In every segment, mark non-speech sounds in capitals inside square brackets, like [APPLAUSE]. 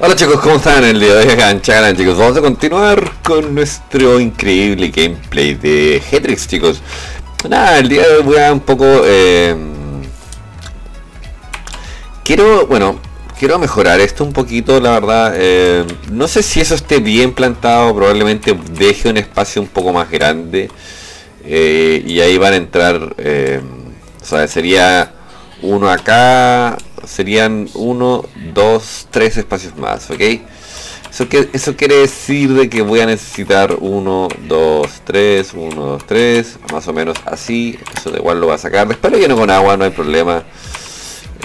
Hola chicos, ¿cómo están? El día de hoy en Chagalan, chicos, vamos a continuar con nuestro increíble gameplay de Hetrix chicos. Nada, el día de hoy voy a un poco... Eh, quiero, bueno, quiero mejorar esto un poquito, la verdad. Eh, No sé si eso esté bien plantado, probablemente deje un espacio un poco más grande eh, Y ahí van a entrar, o sea, sería uno acá, serían uno, dos, tres espacios más, ¿ok? Eso, que, eso quiere decir de que voy a necesitar 1, 2, 3, 1, 2, 3, más o menos así. Eso de igual lo va a sacar. Después lo lleno con agua, no hay problema.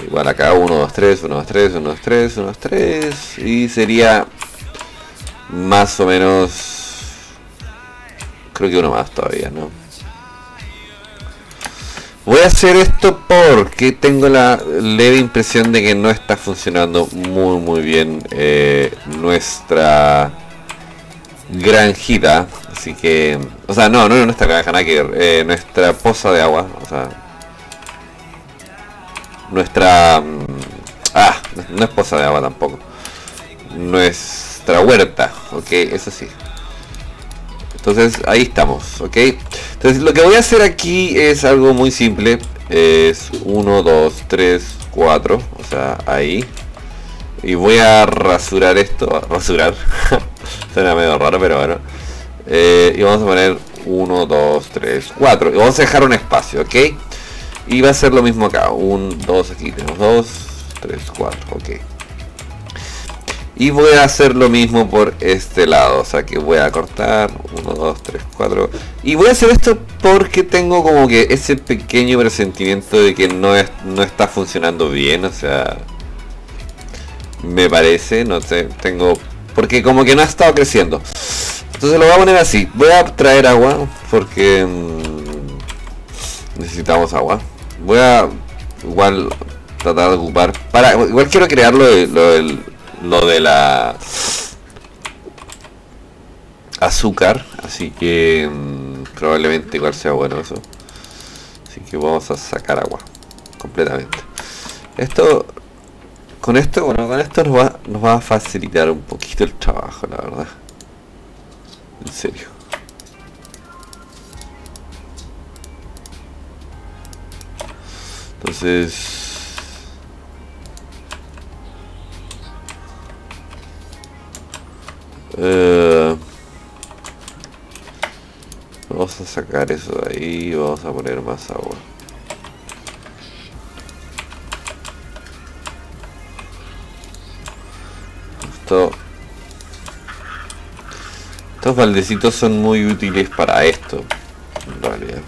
Igual acá 1, 2, 3, 1, 2, 3, 1, 2, 3, 1, 2, 3. Y sería más o menos... Creo que uno más todavía, ¿no? Voy a hacer esto porque tengo la leve impresión de que no está funcionando muy muy bien eh, nuestra granjita. Así que, o sea, no, no nuestra granja, nada que eh, nuestra poza de agua. O sea, nuestra... Mm, ah, no es poza de agua tampoco. Nuestra huerta, ok, eso sí. Entonces ahí estamos, ¿ok? Entonces lo que voy a hacer aquí es algo muy simple. Es 1, 2, 3, 4. O sea, ahí. Y voy a rasurar esto. Rasurar. [LAUGHS] Suena medio raro, pero bueno. Eh, y vamos a poner 1, 2, 3, 4. Y vamos a dejar un espacio, ¿ok? Y va a ser lo mismo acá. 1, 2, aquí tenemos 2, 3, 4, ok. Y voy a hacer lo mismo por este lado. O sea que voy a cortar. 1, 2, 3, 4. Y voy a hacer esto porque tengo como que ese pequeño presentimiento de que no, es, no está funcionando bien. O sea... Me parece. No sé. Tengo... Porque como que no ha estado creciendo. Entonces lo voy a poner así. Voy a traer agua. Porque... Mmm, necesitamos agua. Voy a... Igual tratar de ocupar. Para... Igual quiero crear lo, lo de la azúcar así que mmm, probablemente igual sea bueno eso. Así que vamos a sacar agua completamente. Esto con esto bueno con esto nos va, nos va a facilitar un poquito el trabajo la verdad. En serio. Entonces Eh, vamos a sacar eso de ahí y vamos a poner más agua. Esto, estos baldecitos son muy útiles para esto, en realidad.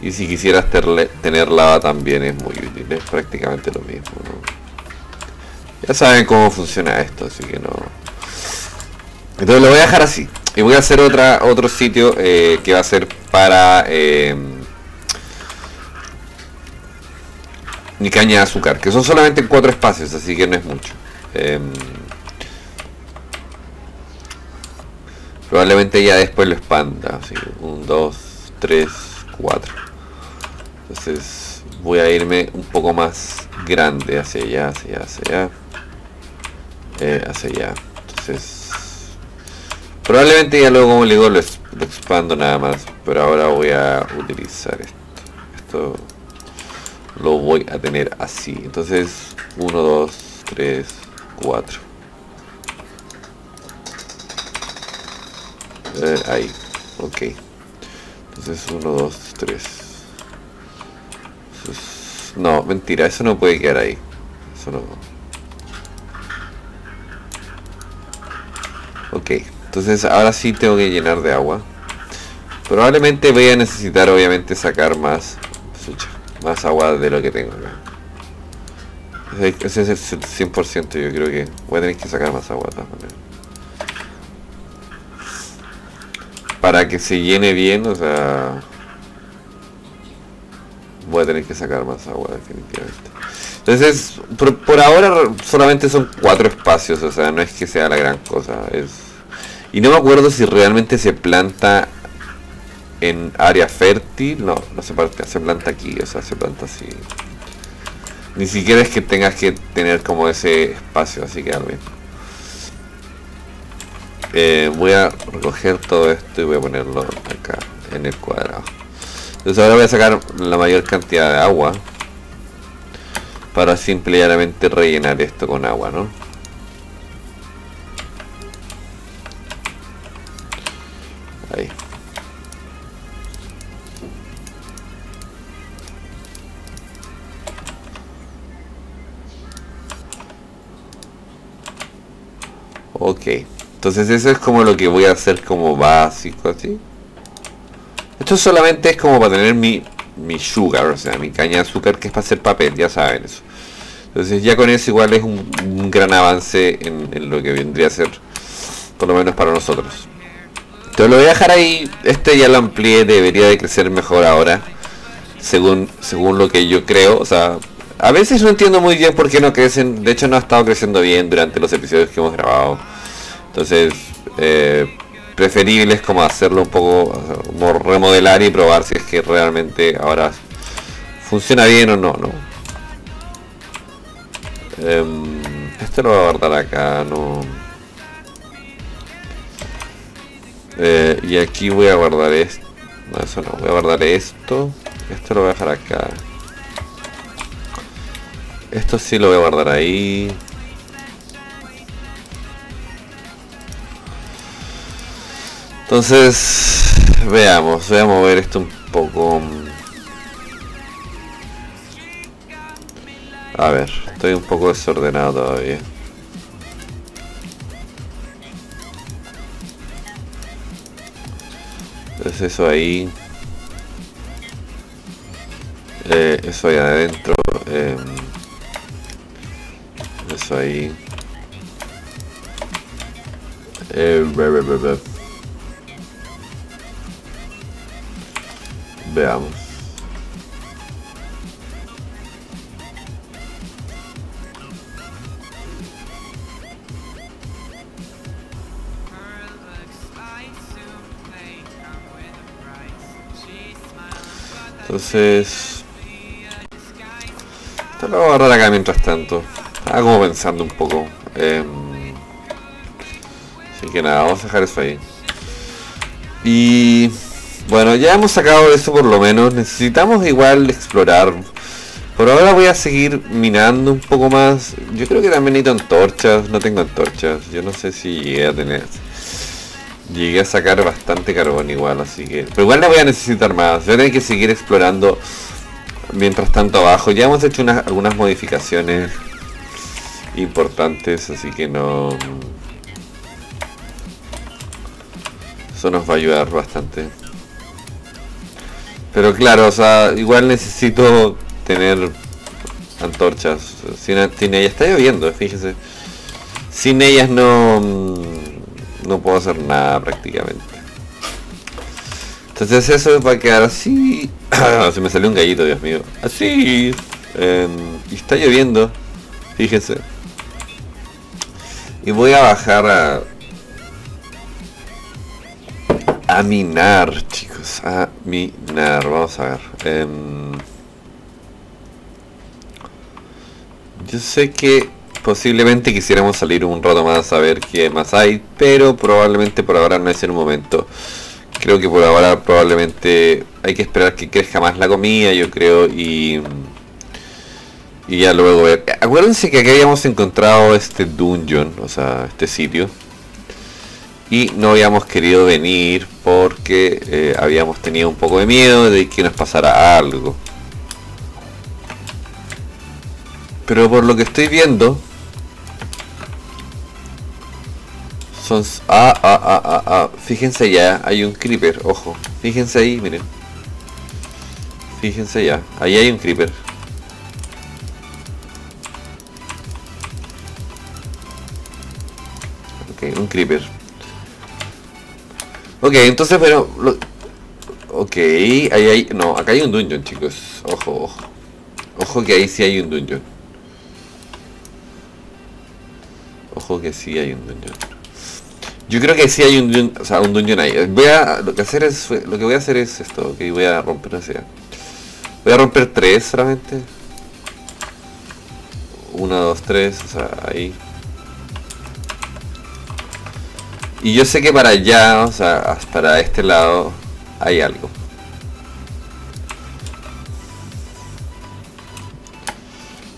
Y si quisieras tener lava también es muy útil, es prácticamente lo mismo. Ya saben cómo funciona esto, así que no... Entonces lo voy a dejar así. Y voy a hacer otra otro sitio eh, que va a ser para eh, mi caña de azúcar. Que son solamente cuatro espacios, así que no es mucho. Eh, probablemente ya después lo expanda. Así, un, dos, tres, cuatro. Entonces voy a irme un poco más grande hacia allá, hacia allá, hacia allá. Eh, hacia allá. Entonces Probablemente ya luego como le digo lo, expando nada más. Pero ahora voy a utilizar esto. Esto lo voy a tener así. Entonces 1, 2, 3, 4. ahí. Ok. Entonces 1, 2, 3. No, mentira, eso no puede quedar ahí. Eso no. Ok. Entonces ahora sí tengo que llenar de agua. Probablemente voy a necesitar obviamente sacar más, más agua de lo que tengo Ese es el 100%, yo creo que voy a tener que sacar más agua Para que se llene bien, o sea... Voy a tener que sacar más agua definitivamente. Entonces, por, por ahora solamente son cuatro espacios, o sea, no es que sea la gran cosa, es y no me acuerdo si realmente se planta en área fértil. No, no se planta, se planta aquí, o sea, se planta así. Ni siquiera es que tengas que tener como ese espacio, así que bien. Eh, voy a recoger todo esto y voy a ponerlo acá en el cuadrado. Entonces ahora voy a sacar la mayor cantidad de agua para simplemente rellenar esto con agua, ¿no? Entonces eso es como lo que voy a hacer como básico, así. Esto solamente es como para tener mi, mi sugar, o sea, mi caña de azúcar que es para hacer papel, ya saben eso. Entonces ya con eso igual es un, gran avance en, lo que vendría a ser, por lo menos para nosotros. Entonces lo voy a dejar ahí, este ya lo amplié, debería de crecer mejor ahora, según, según lo que yo creo, o sea, a veces no entiendo muy bien por qué no crecen, de hecho no ha estado creciendo bien durante los episodios que hemos grabado. Entonces, eh, preferible es como hacerlo un poco, como remodelar y probar si es que realmente ahora funciona bien o no, ¿no? Em, lo voy a guardar acá, no. Eh, y aquí voy a guardar esto. No, eso no. Voy a guardar esto. Esto lo voy a dejar acá. Esto sí lo voy a guardar ahí. Entonces, veamos, voy a mover esto un poco. A ver, estoy un poco desordenado todavía. Entonces eso ahí. Eh, eso ahí adentro. Eh, eso ahí. Eh, Veamos. Entonces... Esto lo voy a agarrar acá mientras tanto. Estaba como pensando un poco. Eh, así que nada, vamos a dejar eso ahí. Y... Bueno, ya hemos sacado eso por lo menos. Necesitamos igual explorar. Por ahora voy a seguir minando un poco más. Yo creo que también necesito antorchas. No tengo antorchas. Yo no sé si llegué a tener... Llegué a sacar bastante carbón igual, así que... Pero igual la voy a necesitar más. Voy a tener que seguir explorando mientras tanto abajo. Ya hemos hecho unas, algunas modificaciones importantes, así que no... Eso nos va a ayudar bastante. Pero claro, o sea, igual necesito tener antorchas. Sin, ellas está lloviendo, fíjese. Sin ellas no no puedo hacer nada prácticamente. Entonces eso va a quedar así. [CLEARS THROAT] Se me salió un gallito, Dios mío. Así. Em, y está lloviendo. Fíjense. Y voy a bajar a a minar, chicos. A minar. Vamos a ver. Em, yo sé que posiblemente quisiéramos salir un rato más a ver qué más hay. Pero probablemente por ahora no es el momento. Creo que por ahora probablemente hay que esperar que crezca más la comida, yo creo. Y... Y ya luego ver. Acuérdense que aquí habíamos encontrado este dungeon, o sea, este sitio y no habíamos querido venir porque eh, habíamos tenido un poco de miedo de que nos pasara algo. Pero por lo que estoy viendo son ah, ah, ah, ah, ah. fíjense ya, hay un creeper, ojo, fíjense ahí, miren. Fíjense ya, ahí hay un creeper. Ok, un creeper. Ok, entonces, bueno... Ok, ahí hay... No, acá hay un dungeon, chicos. Ojo, ojo. Ojo que ahí sí hay un dungeon. Ojo que sí hay un dungeon. Yo creo que sí hay un dungeon, o sea, un dungeon ahí. Voy a, lo que hacer es, lo que voy a hacer es esto, ok, voy a romper, sea, voy a romper tres solamente. 1, 2, 3, o sea, ahí. Y yo sé que para allá, o sea, para este lado, hay algo.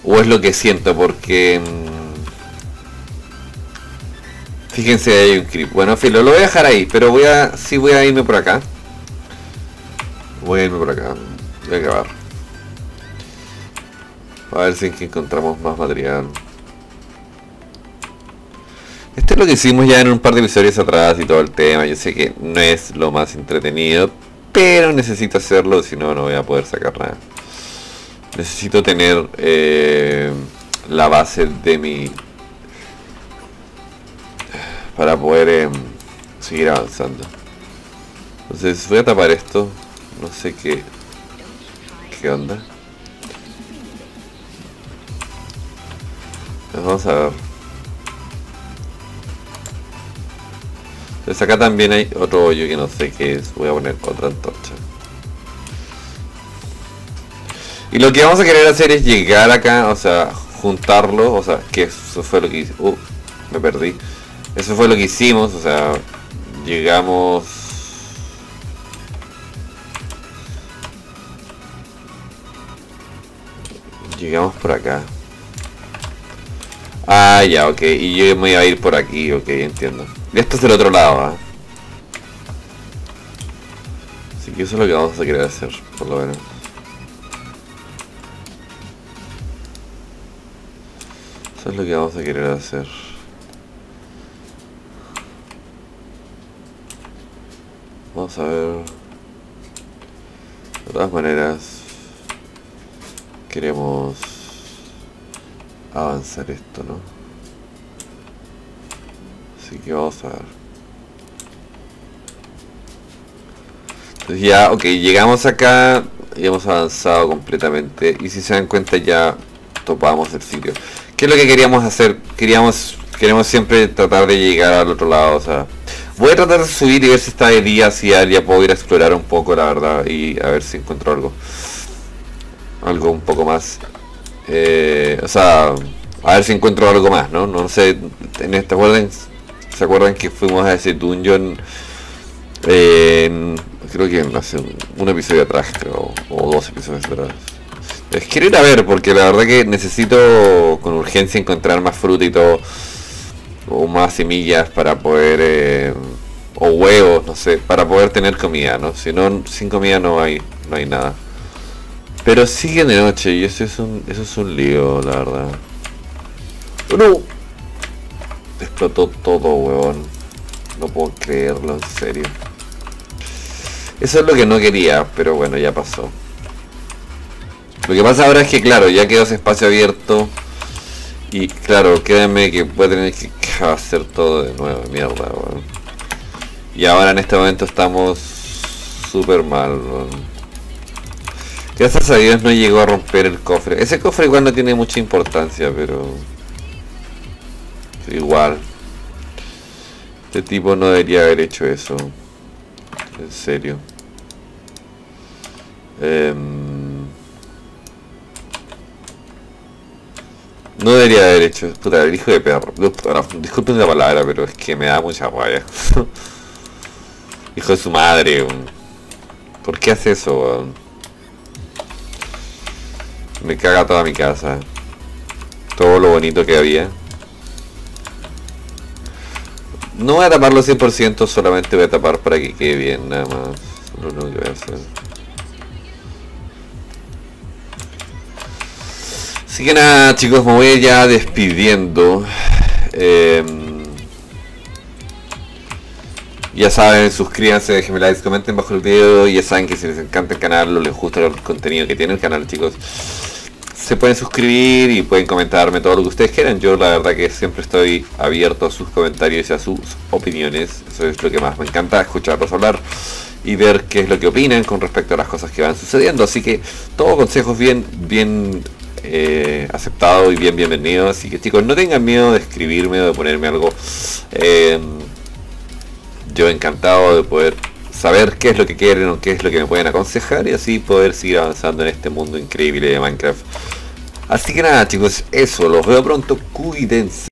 O es lo que siento, porque... Mm, fíjense, hay un creep. Bueno, filo, lo voy a dejar ahí, pero voy a... Sí voy a irme por acá. Voy a irme por acá. Voy a acabar. A ver si encontramos más material. Esto es lo que hicimos ya en un par de episodios atrás y todo el tema. Yo sé que no es lo más entretenido, pero necesito hacerlo, si no, no voy a poder sacar nada. Necesito tener eh, la base de mi... Para poder em, seguir avanzando. Entonces voy a tapar esto. No sé qué... ¿Qué onda? Vamos a ver. Entonces acá también hay otro hoyo que no sé qué es. Voy a poner otra antorcha. Y lo que vamos a querer hacer es llegar acá, o sea, juntarlo, o sea, que eso fue lo que hice. Uh, me perdí. Eso fue lo que hicimos, o sea, llegamos... Llegamos por acá. Ah, ya, ok. Y yo me iba a ir por aquí, ok, entiendo. Y esto es del otro lado, ¿eh? Así que eso es lo que vamos a querer hacer, por lo menos. Eso es lo que vamos a querer hacer. Vamos a ver. De todas maneras, queremos avanzar esto, ¿no? Así que vamos a ver. Entonces ya, ok, llegamos acá y hemos avanzado completamente. Y si se dan cuenta ya topamos el sitio. ¿Qué es lo que queríamos hacer? Queríamos queremos siempre tratar de llegar al otro lado, o sea, voy a tratar de subir y ver si está de día, si ya puedo ir a explorar un poco, la verdad, y a ver si encuentro algo, algo un poco más, eh, o sea, a ver si encuentro algo más, ¿no? No sé, en esta, acuerdan, ¿se acuerdan que fuimos a ese dungeon? creo que hace un, episodio atrás, creo, o dos episodios atrás. Es quiero ir a ver, porque la verdad que necesito con urgencia encontrar más fruta y todo. O más semillas para poder... Eh, o huevos, no sé, para poder tener comida, ¿no? Si no, sin comida no hay, no hay nada. Pero sigue de noche y eso es un, eso es un lío, la verdad. ¡No! Explotó todo, huevón. No puedo creerlo, en serio. Eso es lo que no quería, pero bueno, ya pasó. Lo que pasa ahora es que, claro, ya quedó ese espacio abierto. Y claro, créanme que voy a tener que [LAUGHS] hacer todo de nuevo, mierda, Y ahora en este momento estamos súper mal, Gracias a Dios no llegó a romper el cofre. Ese cofre igual no tiene mucha importancia, pero... Igual. Este tipo no debería haber hecho eso. En serio. Eh... No debería haber hecho. Puta, el hijo de perro. Disculpen la palabra, pero es que me da mucha rabia. [LAUGHS] hijo de su madre, ¿Por qué hace eso, Me caga toda mi casa. Todo lo bonito que había. No voy a taparlo 100%, solamente voy a tapar para que quede bien, nada más. Lo único que. Así que nada chicos, me voy ya despidiendo. Em, ya saben, suscríbanse, déjenme likes, comenten bajo el video. Ya saben que si les encanta el canal o les gusta el contenido que tiene el canal chicos, pueden suscribir y pueden comentarme todo lo que ustedes quieran. Yo la verdad que siempre estoy abierto a sus comentarios y a sus opiniones. Eso es lo que más me encanta, escucharlos hablar y ver qué es lo que opinan con respecto a las cosas que van sucediendo. Así que todos consejos bien, bien eh, aceptado y bien bienvenido. Así que chicos, no tengan miedo de escribirme o de ponerme algo. Eh, yo encantado de poder saber qué es lo que quieren o qué es lo que me pueden aconsejar y así poder seguir avanzando en este mundo increíble de Minecraft Así que nada chicos, eso, los veo pronto, cuídense.